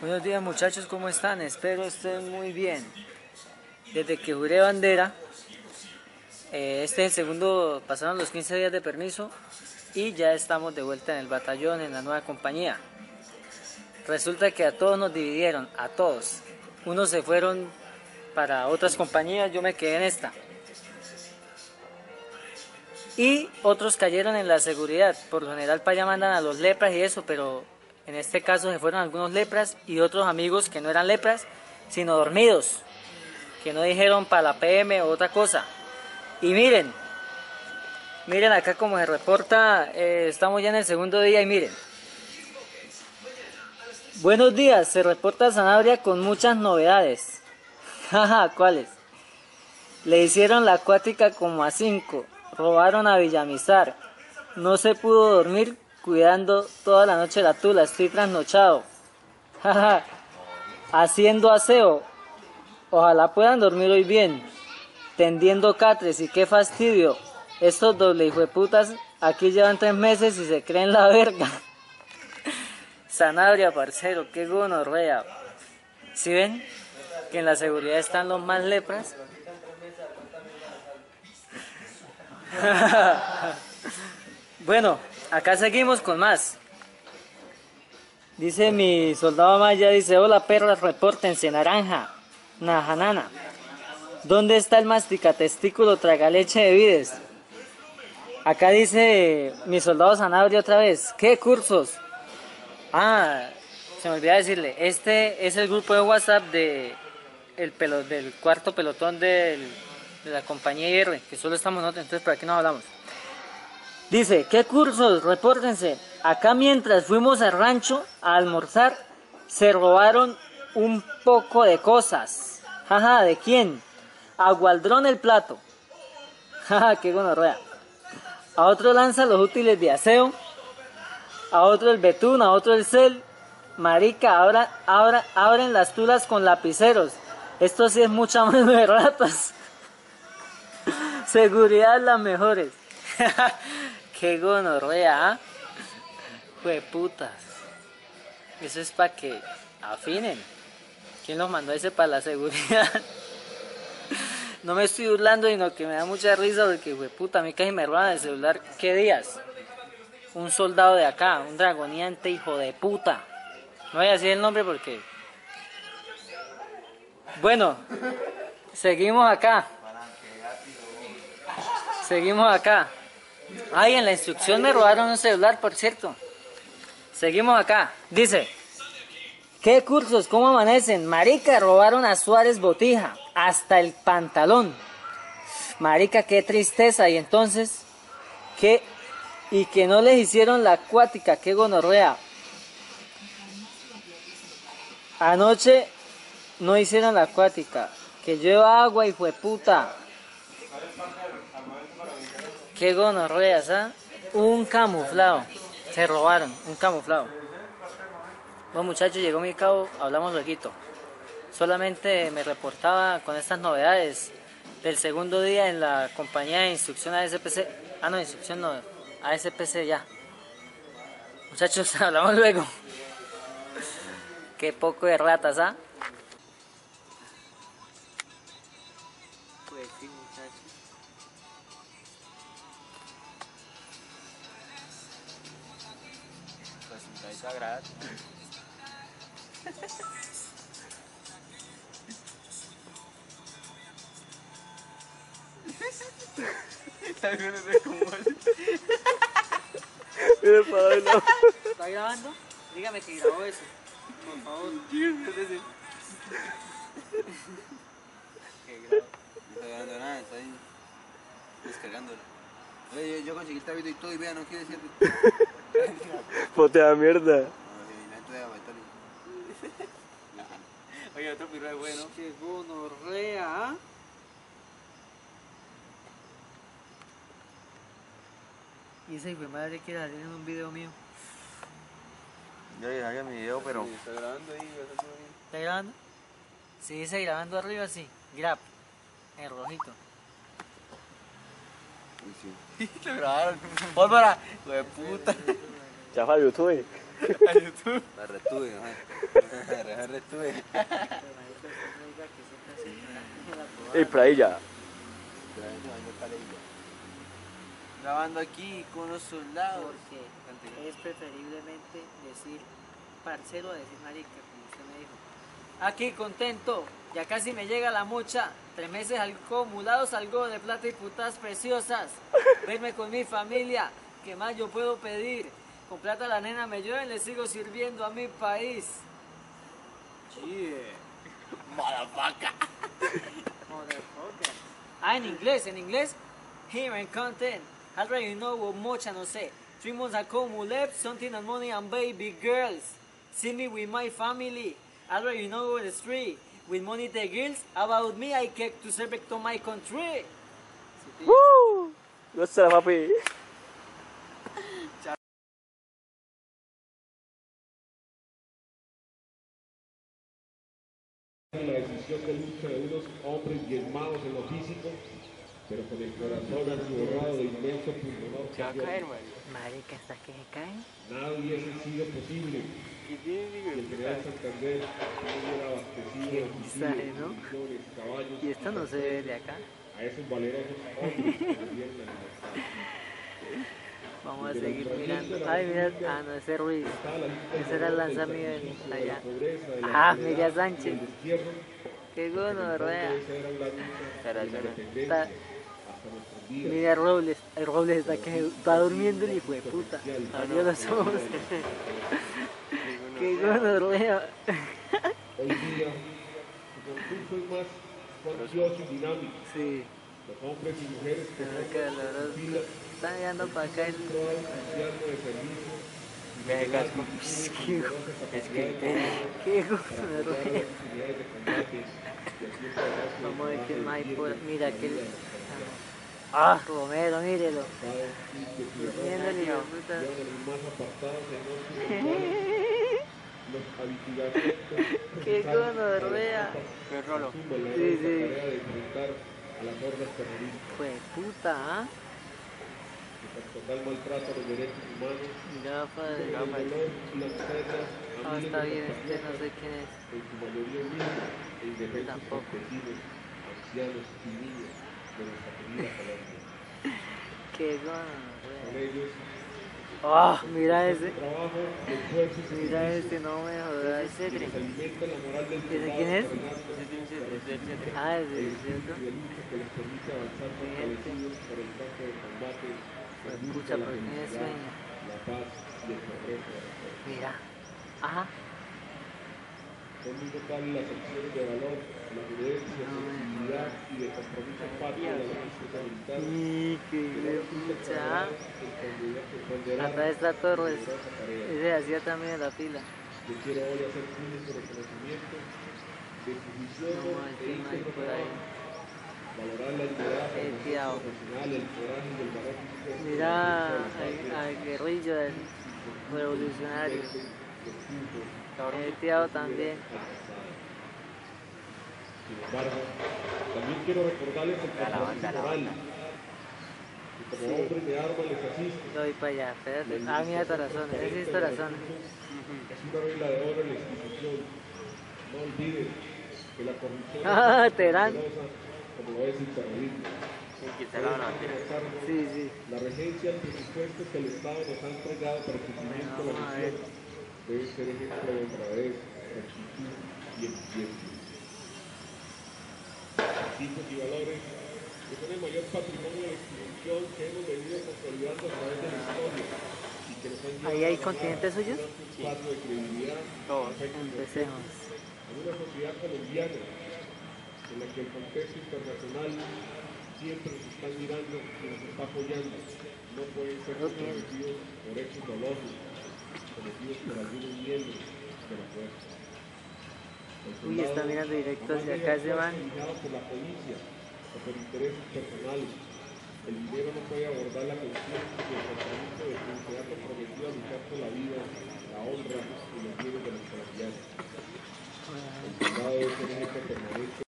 Buenos días muchachos, ¿cómo están? Espero estén muy bien. Desde que juré bandera, eh, este segundo, pasaron los 15 días de permiso y ya estamos de vuelta en el batallón, en la nueva compañía. Resulta que a todos nos dividieron, a todos. Unos se fueron para otras compañías, yo me quedé en esta. Y otros cayeron en la seguridad. Por lo general para allá mandan a los lepras y eso, pero en este caso se fueron algunos lepras y otros amigos que no eran lepras, sino dormidos, que no dijeron para la PM o otra cosa. Y miren, miren acá como se reporta, eh, estamos ya en el segundo día y miren. Buenos días, se reporta Sanabria con muchas novedades. Jaja, ¿cuáles? Le hicieron la acuática como a cinco, robaron a Villamizar, no se pudo dormir cuidando toda la noche la tula, estoy trasnochado. Haciendo aseo. Ojalá puedan dormir hoy bien. Tendiendo catres y qué fastidio. Estos doble putas aquí llevan tres meses y se creen la verga. Sanabria, parcero, qué gonorrea. ¿Sí ven? Que en la seguridad están los más lepras. bueno, acá seguimos con más. Dice mi soldado Maya, dice, hola perras, repórtense, naranja, najanana. ¿Dónde está el mastica testículo traga leche de vides? Acá dice mi soldado Sanabria otra vez, ¿qué cursos? Ah, se me olvidó decirle, este es el grupo de WhatsApp de el pelo, del cuarto pelotón del, de la compañía IR, que solo estamos nosotros, entonces por aquí no hablamos. Dice, ¿qué cursos? Repórtense. Acá mientras fuimos al rancho a almorzar, se robaron un poco de cosas. Jaja, ¿de quién? A Gualdrón el plato. Jaja, qué gonorrea. A otro lanza los útiles de aseo. A otro el betún, a otro el cel. Marica, ahora, ahora abren las tulas con lapiceros. Esto sí es mucha mano de ratas. Seguridad las mejores. Qué gonorrea, putas. Eso es para que afinen. ¿Quién los mandó ese para la seguridad? no me estoy burlando, sino que me da mucha risa porque, puta, a mí casi me roban el celular. ¿Qué días? Un soldado de acá, un dragoniante hijo de puta. No voy a decir el nombre porque... Bueno, seguimos acá. Seguimos acá. Ay, en la instrucción me robaron un celular, por cierto. Seguimos acá. Dice, ¿qué cursos? ¿Cómo amanecen? Marica, robaron a Suárez Botija. Hasta el pantalón. Marica, qué tristeza. Y entonces, ¿qué? Y que no les hicieron la acuática, qué gonorrea. Anoche no hicieron la acuática. Que lleva agua y fue puta. Qué gonorreas, ¿ah? Un camuflado. Se robaron, un camuflado. Bueno muchachos, llegó mi cabo, hablamos luego. Solamente me reportaba con estas novedades del segundo día en la compañía de instrucción ASPC. Ah, no, instrucción no, ASPC ya. Muchachos, hablamos luego. Qué poco de ratas, ¿ah? Sagrado. También no sé cómo es. Mira para ¿Está grabando? Dígame que grabó eso. Por favor. ¿Qué grabo? No está grabando nada, está ahí descargándolo. Oye, yo, yo conseguí esta video y todo y vea, no quiere decir. Pote a mierda. No, si la de Abaitali. Oye, otro pirro es bueno. Qué gonorrea, ¿ah? Y esa hijo de madre quiere salir en un video mío. Yo ya haga mi video, pero. está grabando ahí, está. ¿Está grabando? Si dice grabando arriba, sí. Grab. En rojito. Sí. Lo grabaron. Pólvora, hijo de puta. Chafa de YouTube. A YouTube. La retuve, ajá. La retuve. Ey, ya. Grabando aquí con los soldados. Porque es preferiblemente decir parcero a decir marica, como usted me dijo. Aquí contento, ya casi me llega la mocha. Tres meses acumulados, algo de plata y putas preciosas. Verme con mi familia, ¿qué más yo puedo pedir? Con plata la nena me llueve, le sigo sirviendo a mi país. Yeah. Motherfucker. Motherfucker. Ah, en inglés, en inglés. Here in content. Already know what much I no sé. Three months ago, left something on money and baby girls. See me with my family. Already know the street. With money the girls. About me, I kept to serve to my country. ¡Woo! Gusta, papi. la decisión de lucha de unos hombres diezmados en lo físico, pero con el corazón atiborrado de inmenso pundonor. Se va a caer, man. Marica, ¿hasta que se cae? Nada hubiese sido posible ¿Qué tiene, si hijo el Real? Santander no hubiera abastecido Qué de ¿no? caballos Y esto no se ve de acá. a esos valerosos hombres que la. Vamos a seguir mirando. Ay, mira. Ah, no, ese lista Ese era el lanzamiento allá. Ah, Miguel Sánchez. Qué gono, rueda. esa era Mira Robles, el Robles está que está durmiendo el hijo de puta. Abrió los ojos. Qué gono, rueda. Hoy día, concurso es más cuantioso y dinámico. Sí, Los hombres y mujeres que pero forman que esta doloroso. fila Está mirando para acá el. el de servicio Casco. Qué, Es que qué Vamos a ver qué de más Mira aquel. Ah, Romero, mírelo. Estado y que ciudadanos Viendo el hijo de puta. llevan a los más apartados en otros los habituamientos Qué gono, rueda. Qué rolo. Sí, sí. Fue puta, ¿ah? Total maltrato a los derechos humanos las Ah, está bien, este no sé quién es. en su mayoría humildes e indefensos Tampoco. campesinos, ancianos y niños de nuestra querida Colombia. Qué ellos, Ah, mira ese. trabajo, Mira este, no me jodas. ¿Ese quién es? Ese ese. Ah, ese el es cierto. El campo de de la paz y el progreso. Mira. Ajá. Son las de valor, la prudencia, sensibilidad y de compromiso patrio de la. Y Atrás está Torres. Ese hacía también la fila. Yo quiero hoy hacer público reconocimiento de su e íntegro. Valorar la profesional, el coraje y el valor soldados, al, al guerrillo del revolucionario. El también. Sin embargo, también quiero recordarles el la compromiso moral de asiste. Voy para allá, espérate. Ah, mira Torazón, ese es Torazón. Es una regla de oro en la institución. No olviden que la corrupción Ah, Terán. Como lo es el terrorismo. Sí, sí. La regencia al presupuesto que el Estado nos ha entregado para el cumplimiento de la misión debe ser ejemplo de honradez, rectitud y eficiencia. Principios y valores que son el mayor patrimonio de la institución que hemos venido consolidando a través de la historia y que nos han llevado ¿Ahí hay a continentes suyos? un espacio de credibilidad, Todos. Empecemos. en una sociedad colombiana en la que el contexto internacional siempre nos está mirando y nos está apoyando. No pueden ser comprometidos por hechos dolosos, cometidos por algunos miembros de la fuerza. Uy, está mirando directo hacia acá man. cobijado por la policía o por intereses personales. El dinero no puede abordar la cuestión y el compromiso de quien se ha comprometido a luchar por la vida, la honra y los bienes de los colombianos. El soldado debe ser un permanente